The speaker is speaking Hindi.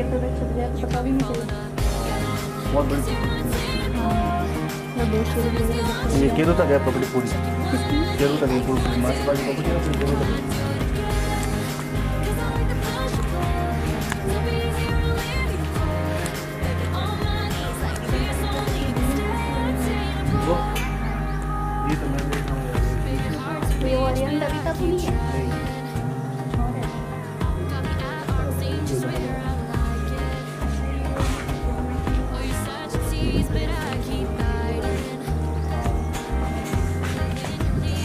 थिएटर में छप गया पता भी नहीं चला। बहुत बड़ी हाँ ये केरू तक है प्रॉपर्टी पूरी। केरू तक है पूरी। मासी बाजी प्रॉपर्टी है केरू तक ये तो मैं देख रहा हूँ ये वाली अंदर भी तो नहीं है?